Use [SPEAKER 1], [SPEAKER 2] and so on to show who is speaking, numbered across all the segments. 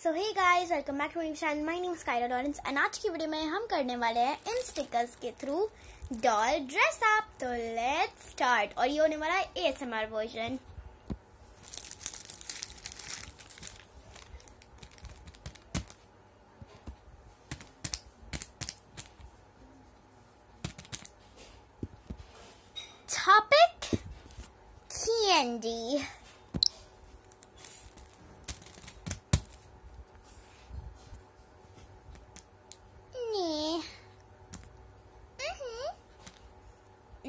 [SPEAKER 1] So hey guys welcome back to channel my name Skyla Lawrence and आज की video में हम करने वाले हैं इन स्टिकर्स के थ्रू डॉल ड्रेस अप तो लेट्स स्टार्ट और ये होने वाला है ASMR version topic candy.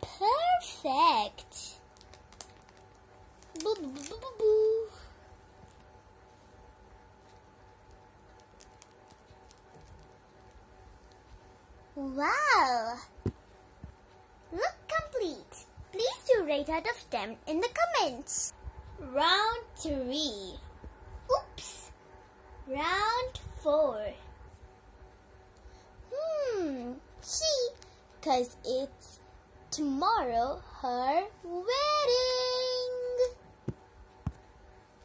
[SPEAKER 1] Perfect. Wow. Look complete. Please do rate out of 10 in the comments. Round 3. Oops. Round 4. Hmm. She, cause it's tomorrow her wedding.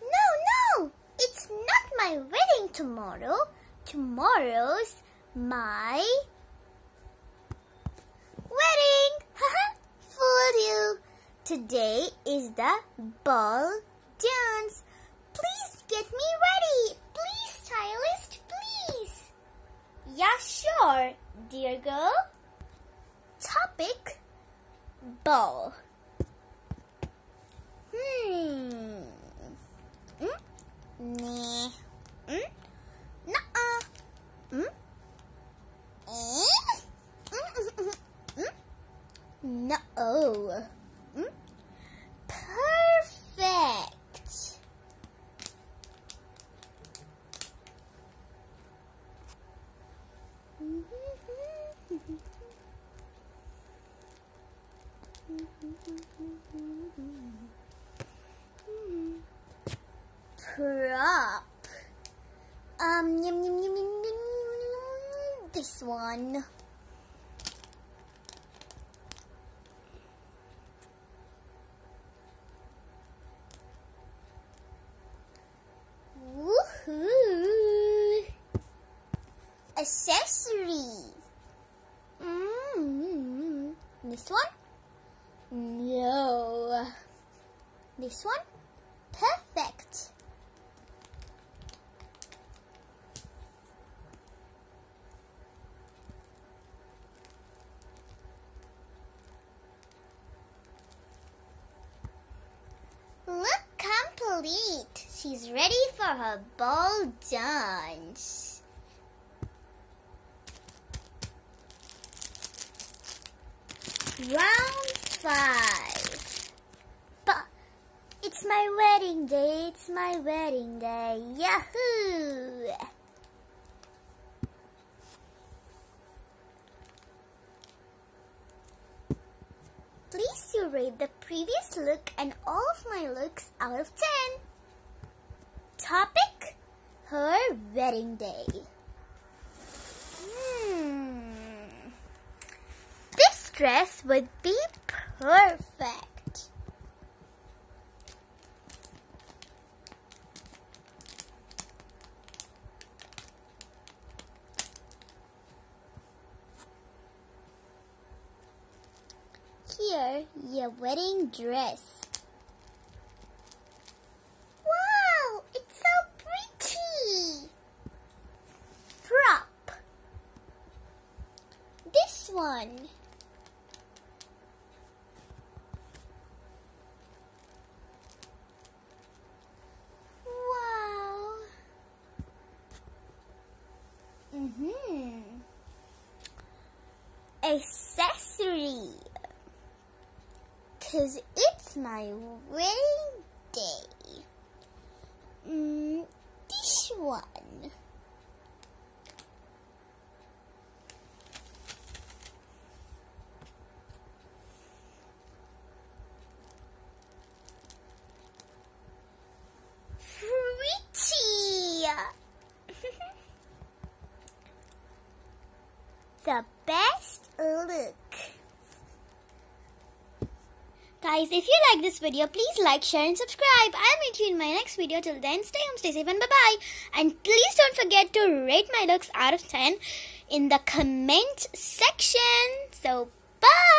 [SPEAKER 1] No, no, it's not my wedding tomorrow. Tomorrow's my wedding. Fooled you. Today is the ball dance. Please get me ready. Please, stylist, please. Yeah, sure, dear girl. Topic ball. Hmm. Hmm? Nah. No. Hmm? Perfect. Prop. Um, yum, yum, yum, yum, yum, yum, this one. Accessory. Mm, this one? No. This one? Perfect. Look complete. She's ready for her ball dance. Round five. But it's my wedding day. It's my wedding day. Yahoo! Please do rate the previous look and all of my looks out of 10. Topic Her wedding day. Hmm. Dress would be perfect. Here, your wedding dress. Wow, it's so pretty. Prop. This one. Wow. Mhm. Accessory. Cause it's my wedding day. Mm, this one. The best look. Guys, if you like this video, please like, share and subscribe. I'll meet you in my next video. Till then, stay home, stay safe and bye-bye. And please don't forget to rate my looks out of 10 in the comment section. So, bye!